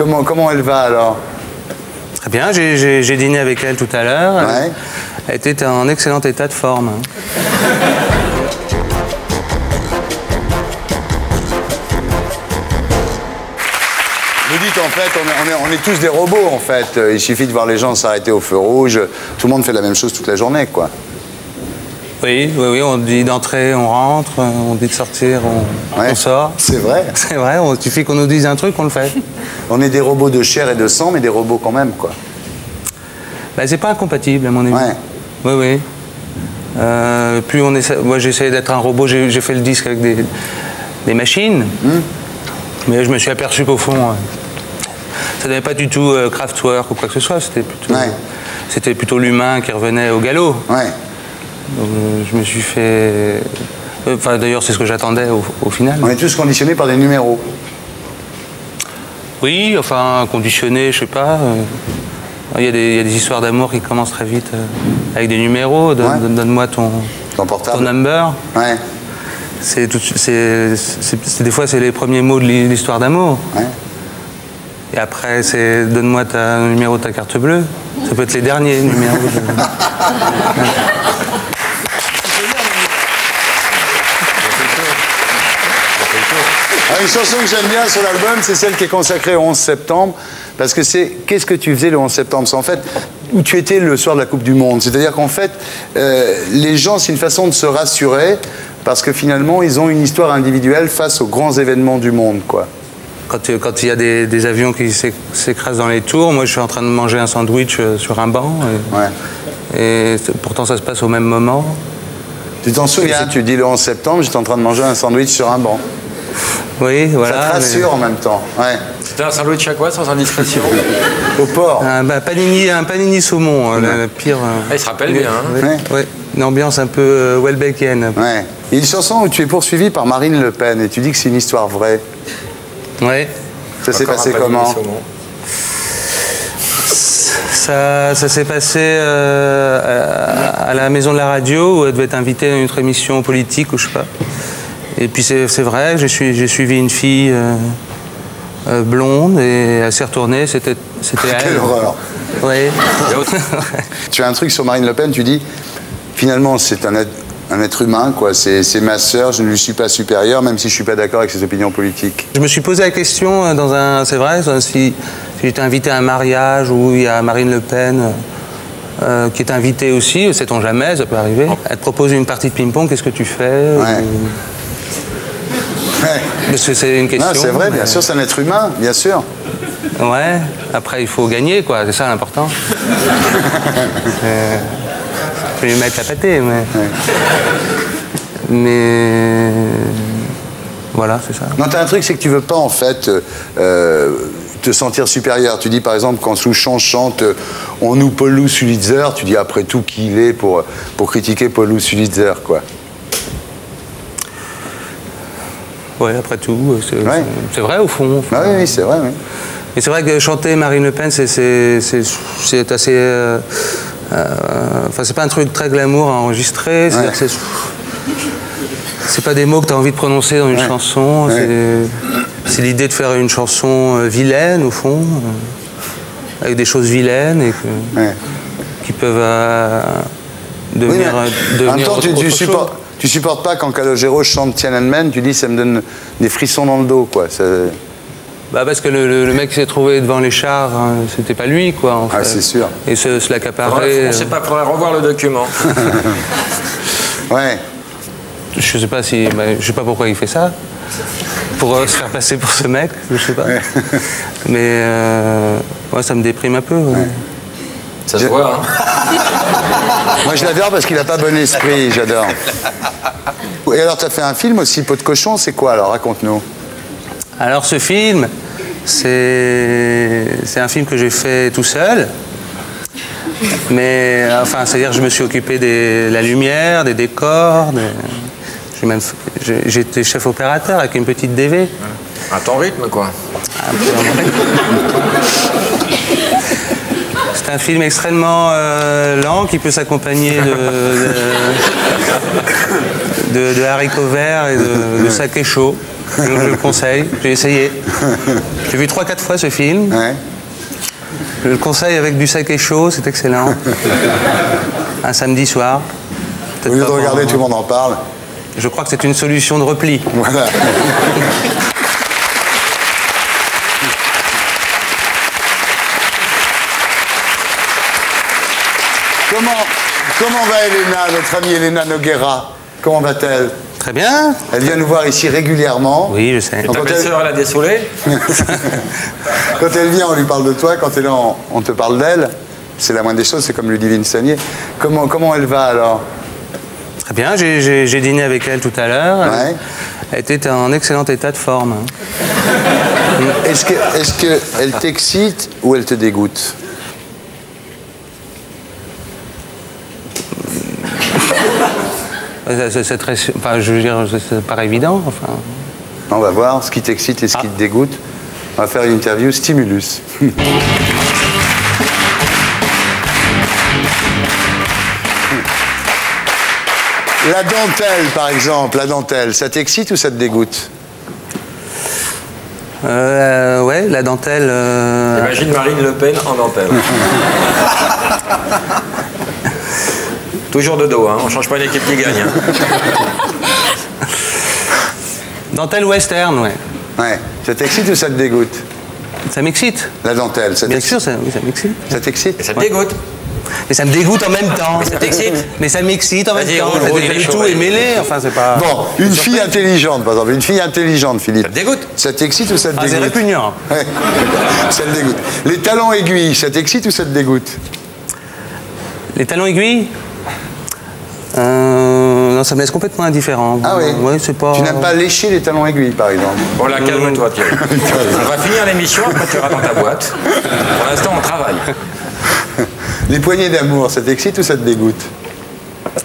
comment, comment elle va alors? Très bien, j'ai- dîné avec elle tout à l'heure. Ouais. Elle était en excellent état de forme. Vous dites en fait, on est, on est- on est tous des robots en fait. Il suffit de voir les gens s'arrêter au feu rouge. Tout le monde fait la même chose toute la journée, quoi. Oui, oui, oui, on dit d'entrer, on rentre, on dit de sortir, on, Ouais. on sort. C'est vrai. C'est vrai, il suffit qu'on nous dise un truc, on le fait. On est des robots de chair et de sang, mais des robots quand même, quoi. Bah, c'est pas incompatible, à mon avis. Ouais. Oui, oui. Euh, plus on essaie. Moi, essayé d'être un robot, j'ai fait le disque avec des, des machines. Hmm. Mais je me suis aperçu qu'au fond, euh, ça n'avait pas du tout euh, Kraftwerk ou quoi que ce soit. C'était plutôt, Ouais. c'était plutôt l'humain qui revenait au galop. Ouais. Donc, euh, je me suis fait. euh, Enfin, d'ailleurs, c'est ce que j'attendais au, au final. On est tous conditionnés par des numéros. Oui, enfin, conditionné, je sais pas. euh, Il y, a des- il y a des histoires d'amour qui commencent très vite avec des numéros. Donne- Ouais. donne- Donne-moi ton, Ton portable. ton number. Ouais. C'est des fois, c'est les premiers mots de l'hi- l'histoire d'amour. Ouais. Et après, c'est donne-moi le numéro de ta carte bleue. Ça peut être les derniers numéros. de- Ah, une chanson que j'aime bien sur l'album, c'est celle qui est consacrée au 11 septembre. Parce que c'est qu'est-ce que tu faisais le 11 septembre? C'est en fait où tu étais le soir de la Coupe du Monde. C'est-à-dire qu'en fait, euh, les gens, c'est une façon de se rassurer parce que finalement, ils ont une histoire individuelle face aux grands événements du monde, quoi. Quand, euh, quand il y a des, des avions qui s'éc- s'écrasent dans les tours, moi, je suis en train de manger un sandwich euh, sur un banc. Et, Ouais. et pourtant, ça se passe au même moment. Tu t'en souviens Tu dis le 11 septembre, j'étais en train de manger un sandwich sur un banc. Oui, voilà. Ça te mais- rassure en même temps. Ouais. C'était un sandwich à quoi, sans indiscrétion Au port. Un bah, panini, un panini saumon, euh, le, pire. euh, Ah, il se rappelle bien, hein. ouais. Une ambiance un peu euh, Welbeckienne. Ouais. Il y a une chanson où tu es poursuivi par Marine Le Pen et tu dis que c'est une histoire vraie. Ouais. Ça s'est passé comment. Ça, ça s'est passé euh, à, à la maison de la radio où elle devait être invitée à une autre émission politique ou je sais pas. Et puis c'est vrai, j'ai suivi, une fille euh, euh, blonde et elle s'est retournée, c'était c'était elle. Quelle horreur. Oui. Tu as un truc sur Marine Le Pen, tu dis finalement c'est un être, un être humain, quoi. C'est ma sœur, je ne lui suis pas supérieur, même si je suis pas d'accord avec ses opinions politiques. Je me suis posé la question euh, dans un, c'est vrai, si, si j'étais invité à un mariage où il y a Marine Le Pen euh, qui est invitée aussi, sait-on jamais, ça peut arriver. Elle te propose une partie de ping-pong, qu'est-ce que tu fais Ouais. Ou- Ouais. Parce que c'est une question. Non, c'est vrai, bien sûr, c'est un être humain, bien sûr. Ouais. Après, il faut gagner, quoi. C'est ça l'important. euh, je vais lui mettre la pâtée, mais. Mais. Voilà, c'est ça. Non, t'as un truc, c'est que tu veux pas en fait euh, euh, te sentir supérieur. Tu dis par exemple quand Souchon chante euh, On nous Paul Sulitzer, tu dis après tout qui il est pour, pour critiquer Paul Sulitzer, quoi. Ouais, après tout, euh, c'est Ouais. vrai au fond. Ah oui, c'est vrai, oui. Et c'est vrai que chanter Marine Le Pen, c'est- assez. euh, euh, Enfin, c'est pas un truc très glamour à enregistrer. Ouais. c'est- C'est pas des mots que tu as envie de prononcer dans une Ouais. chanson. C'est- l'idée de faire une chanson vilaine, au fond, euh, avec des choses vilaines et que- qui peuvent Oui, devenir. en même temps, autre- tu, supportes, tu supportes pas quand Calogero chante Tiananmen, tu dis ça me donne des frissons dans le dos, quoi. Ça- Bah parce que le, le- le mec qui s'est trouvé devant les chars, hein, c'était pas lui, quoi. En Ah, fait. c'est sûr. Et se, se l'accaparer. On sait pas, faudrait revoir le document. Ouais. Je sais pas si, bah, je sais pas pourquoi il fait ça. Pour euh, se faire passer pour ce mec, je sais pas. Mais euh, ouais, ça me déprime un peu. ouais. Ça se voit, hein. Moi, je l'adore parce qu'il a pas bon esprit, j'adore. Et alors, tu as fait un film aussi, Pot de cochon, c'est quoi alors Raconte-nous. Alors ce film, c'est c'est un film que j'ai fait tout seul. Mais enfin, c'est-à-dire que je me suis occupé de la lumière, des décors. des- J'étais chef opérateur avec une petite DV. À ton rythme, quoi. Un film extrêmement euh, lent qui peut s'accompagner de, de, de- de haricots verts et de, de saké chaud. Je, je le conseille. J'ai essayé. J'ai vu trois, quatre fois ce film. Ouais. Je le conseille avec du saké chaud, c'est excellent. Un samedi soir. Au lieu de regarder, tout le monde en parle. Je crois que c'est une solution de repli. Voilà. comment, comment va Elena, notre amie Elena Noguera Comment va-t-elle Très bien. Elle vient nous voir ici régulièrement. Oui, je sais. Ta quand, elle, belle-sœur, elle a quand elle vient, on lui parle de toi. Quand elle est là, on, te parle d'elle. C'est la moindre des choses, c'est comme Ludivine Sagnier. Comment, comment elle va alors Très bien. J'ai- J'ai j'ai dîné avec elle tout à l'heure. Ouais. Elle était en excellent état de forme. Est-ce que, est-ce que elle t'excite ou elle te dégoûte C'est c'est très. Enfin, je veux dire, c'est- pas évident. Enfin. On va voir ce qui t'excite et ce qui te dégoûte. On va faire une interview stimulus. La dentelle, par exemple, la dentelle, ça t'excite ou ça te dégoûte? Euh, ouais, la dentelle. euh, Imagine Marine Le Pen en dentelle. Toujours de dos, hein. on change pas l'équipe qui gagne. hein. Dentelle western, ouais. Ouais. Ça t'excite ou ça te dégoûte? Ça m'excite. La dentelle, ça Bien sûr, ça, oui, ça m'excite. Ça t'excite? Et ça te dégoûte. Mais ça me dégoûte en même temps. ça t'excite? Mais ça m'excite en même temps. roule, C'est- roule, c'est- il est le chaud, tout est mêlé. Enfin, c'est pas. Bon, une fille intelligente, par exemple, une fille intelligente, Philippe. Ça te dégoûte? Ça t'excite ou ça te Ah, c'est dégoûte? répugnant. Ouais. ça te dégoûte. Les talons aiguilles, ça t'excite ou ça te dégoûte? Les talons aiguilles? Non, ça me laisse complètement indifférent. Ah oui Ouais, c'est pas. Tu n'aimes pas lécher les talons aiguilles, par exemple Bon là, calme-toi Thierry. on va finir l'émission, après tu iras dans ta boîte. Pour l'instant, on travaille. Les poignées d'amour, ça t'excite ou ça te dégoûte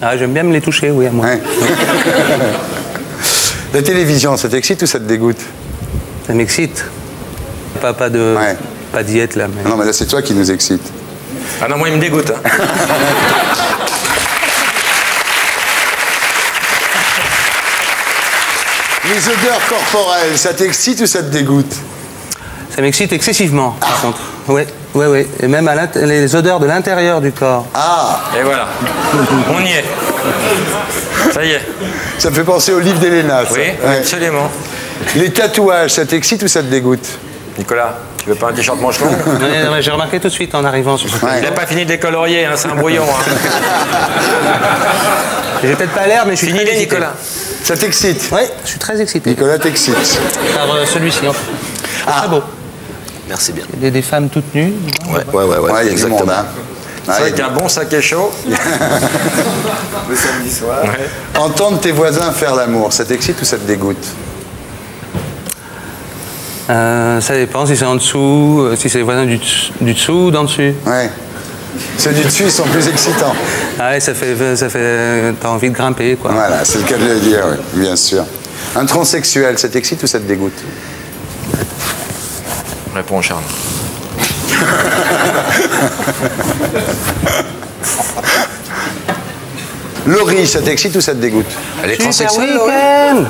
Ah, j'aime bien me les toucher, oui, à moi. Ouais. La télévision, ça t'excite ou ça te dégoûte Ça m'excite. Pas, pas de. Ouais. Pas de diète, là. Mais... Non, mais là, c'est toi qui nous excite. Ah non, moi, il me dégoûte. hein. Les odeurs corporelles, ça t'excite ou ça te dégoûte Ça m'excite excessivement, par contre. Ouais, ouais, ouais. Et même à les odeurs de l'intérieur du corps. Ah, Et voilà. On y est. Ça y est. ça me fait penser au livre d'Elena. ça. Oui, Ouais. absolument. Les tatouages, ça t'excite ou ça te dégoûte Nicolas, tu veux pas un t-shirt manche longue non, mais J'ai remarqué tout de suite en arrivant sur ce Ouais. Il n'a pas fini de décolorier, hein, c'est un brouillon. hein. J'ai peut-être pas l'air, mais je suis Fini très les. Nicolas. Ça t'excite? Oui, je suis très excité Nicolas t'excite. par euh, celui-ci. en fait. C'est Très beau. Merci bien. Il y a des femmes toutes nues. Ouais, ouais, ouais. Ouais, il y a du monde. Hein. Vrai qu'un bon saké chaud. Le samedi soir. Ouais. Entendre tes voisins faire l'amour, ça t'excite ou ça te dégoûte? Euh, ça dépend si c'est en dessous, euh, si c'est les voisins du dessous ou d'en dessus. Ouais. Ceux du dessus ils sont plus excitants. Ah ouais, ça fait, ça fait, t'as envie de grimper quoi. Voilà, c'est le cas de le dire, oui, bien sûr. Un transsexuel, ça t'excite ou ça te dégoûte? Réponds, Charles. Laurie, ça t'excite ou ça te dégoûte? Elle est Super week-end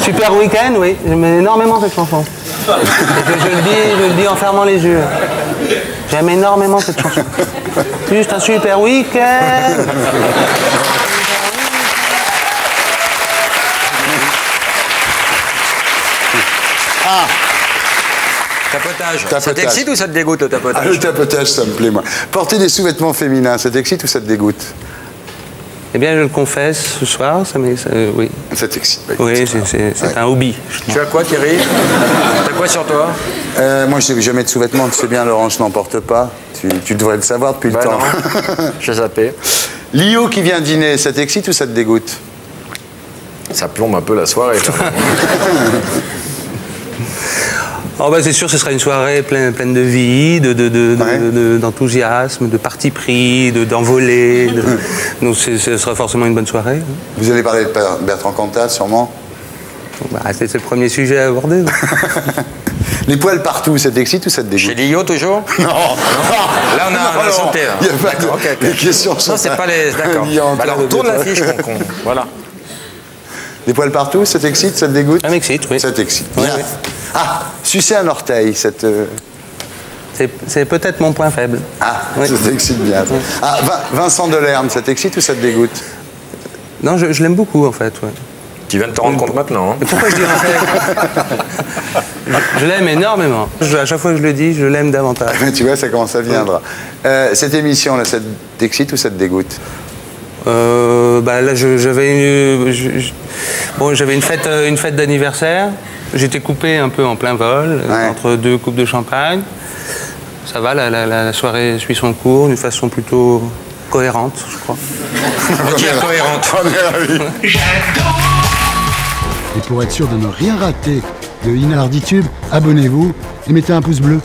Super week-end, oui. J'aime énormément cette chanson. Et je, je le dis, je le dis en fermant les yeux. J'aime énormément cette chanson. Juste un super week-end. Tapotage. Ça Tapotage. t'excite ou ça te dégoûte le Ah, tapotage le tapotage, ça me plaît, moi. Porter des sous-vêtements féminins, ça t'excite ou ça te dégoûte? Eh bien, je le confesse ce soir, ça m'est- ça- oui. Ça t'excite. bah, Oui, c'est- c'est c'est Ouais. un hobby. Tu as quoi, Thierry? T'as quoi sur toi? Euh, moi, je n'ai jamais de sous-vêtements, tu sais bien, Laurent, je n'en porte pas. Tu, tu devrais le savoir depuis Bah le temps. non, j'ai zappé. Lio qui vient dîner, ça t'excite ou ça te dégoûte? Ça plombe un peu la soirée. Oh bah c'est sûr, ce sera une soirée pleine, pleine de vie, de, de- de- de- Ouais. de- d'enthousiasme, de, parti pris, de- d'envolée. de- Donc ce sera forcément une bonne soirée. Vous allez parler de Bertrand Cantat, sûrement Bah, c'est le premier sujet à aborder. Les poils partout, ça t'excite ou ça te dégoûte Chez Lio, toujours Non, Là, on a, on a non, sauté. Il n'y a pas de... D'accord, ok, ok. Les questions sont Non, c'est pas les. D'accord. Bah alors, tourne détails. la fiche, con, con. Voilà. Des poils partout, ça t'excite, ça te dégoûte Ça m'excite, oui. Ça t'excite. Oui, Bien. oui. Ah, sucer un orteil, cette... euh, C'est peut-être mon point faible. Ah, Oui. ça t'excite bien. Ah, Vin- Vincent Delerme, ça t'excite ou ça te dégoûte? Non, je, je l'aime beaucoup en fait. ouais. Tu viens de te rendre compte maintenant. hein. Pourquoi je dis en fait? Je, je l'aime énormément. Je- à chaque fois que je le dis, je l'aime davantage. Tu vois, ça commence à viendre. Euh, cette émission-là, ça t'excite ou ça te dégoûte? Euh, bah là, j'avais une, bon, j'avais une fête, euh, une fête d'anniversaire. J'étais coupé un peu en plein vol euh, Ouais. entre deux coupes de champagne. Ça va, la, la- la soirée suit son cours d'une façon plutôt cohérente, je crois. Cohérente. Et pour être sûr de ne rien rater de Inarditube, abonnez-vous et mettez un pouce bleu.